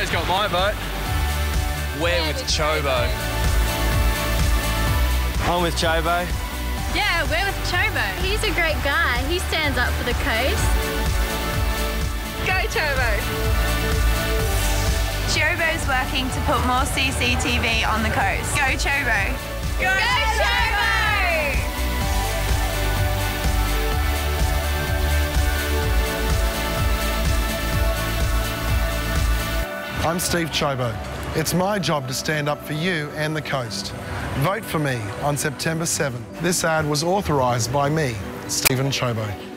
He's got my vote. We're yeah, with, with Ciobo. Ciobo. I'm with Ciobo. Yeah, we're with Ciobo. He's a great guy. He stands up for the coast. Go, Ciobo. Ciobo's working to put more CCTV on the coast. Go, Ciobo. Go. Go. I'm Steve Ciobo. It's my job to stand up for you and the coast. Vote for me on September 7. This ad was authorised by me, Steven Ciobo.